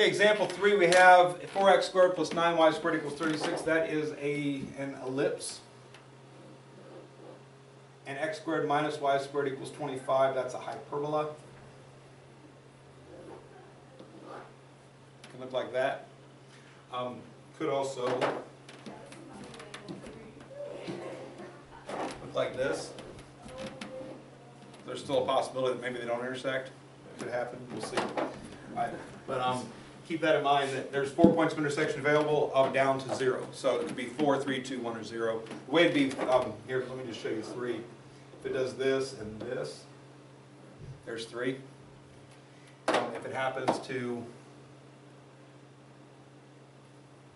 Okay, example three, we have four x squared plus nine y squared equals thirty-six. That is a, an ellipse. And x squared minus y squared equals twenty-five, that's a hyperbola. Can look like that. Um, could also look like this. There's still a possibility that maybe they don't intersect. Could happen, we'll see. But, um, keep that in mind, that there's four points of intersection available, up, down to zero. So it could be four, three, two, one, or zero. The way it'd be, um, here, let me just show you three. If it does this and this, there's three. Um, if it happens to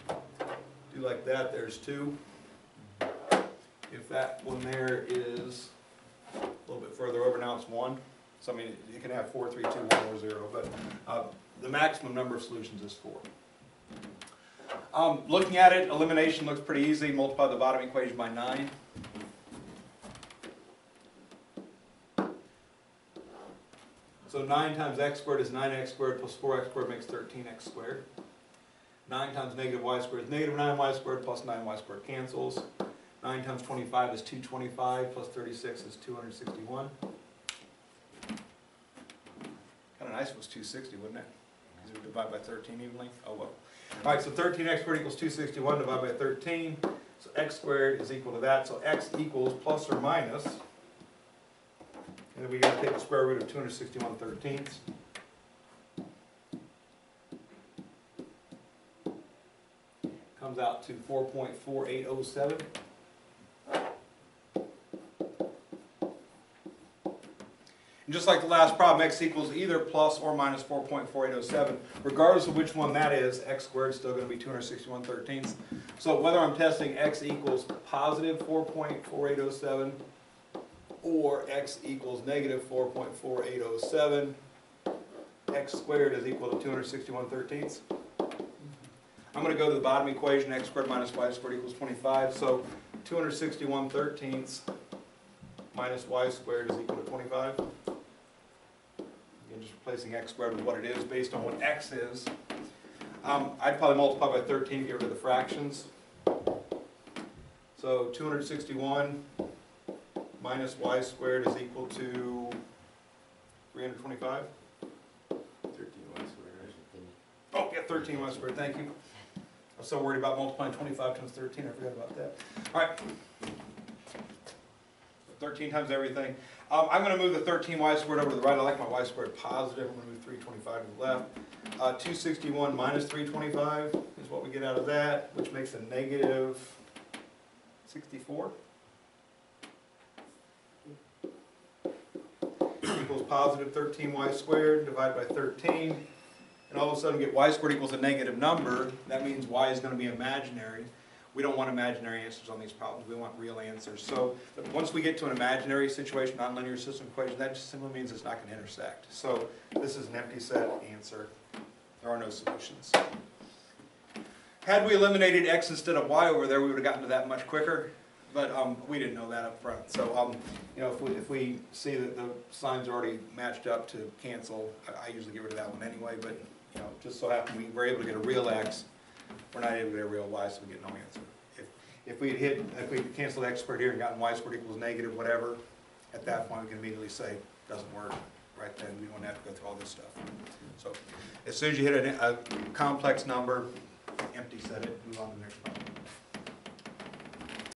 do like that, there's two. If that one there is a little bit further over, now it's one. So I mean, you can have four, three, two, one, or zero, but uh, the maximum number of solutions is four. Um, looking at it, elimination looks pretty easy. Multiply the bottom equation by nine. So 9 times x squared is 9x squared plus 4x squared makes 13x squared. 9 times negative y squared is negative 9y squared plus 9y squared cancels. 9 times 25 is 225 plus 36 is 261 ice was 260, wouldn't it? Because we divide by 13 evenly. Oh well. All right, so 13x squared equals 261 divided by 13. So x squared is equal to that. So x equals plus or minus, and then we got to take the square root of 261 thirteenths. Comes out to 4.4807. And just like the last problem, x equals either plus or minus 4.4807. Regardless of which one that is, x squared is still going to be 261 thirteenths. So whether I'm testing x equals positive 4.4807 or x equals negative 4.4807, x squared is equal to 261 thirteenths. I'm going to go to the bottom equation, x squared minus y squared equals 25. So 261 thirteenths minus y squared is equal to 25 replacing x squared with what it is based on what x is. Um, I'd probably multiply by thirteen to get rid of the fractions. So two hundred sixty-one minus y squared is equal to three hundred twenty-five? Thirteen y squared, I should think. Oh, yeah, thirteen y squared, thank you. I was so worried about multiplying twenty-five times thirteen, I forgot about that. All right. Thirteen times everything. Um, I'm gonna move the thirteen y squared over to the right, I like my y squared positive, I'm gonna move three twenty-five to the left. Uh, two sixty-one minus three twenty-five is what we get out of that, which makes a negative sixty-four. Equals positive thirteen y squared divided by thirteen and all of a sudden get y squared equals a negative number, that means y is gonna be imaginary. We don't want imaginary answers on these problems, we want real answers. So, once we get to an imaginary situation, nonlinear system equation, that just simply means it's not gonna intersect. So, this is an empty set answer, there are no solutions. Had we eliminated x instead of y over there, we would've gotten to that much quicker, but, um, we didn't know that up front. So, um, you know, if we, if we see that the signs are already matched up to cancel, I, I usually get rid of that one anyway, but, you know, just so happened we were able to get a real x, we're not able to get real y, so we get no answer. If, if we had hit, if we canceled x squared here and gotten y squared equals negative, whatever, at that point, we can immediately say, doesn't work, right then, we don't have to go through all this stuff. So, as soon as you hit a, a complex number, empty set it, move on to the next problem.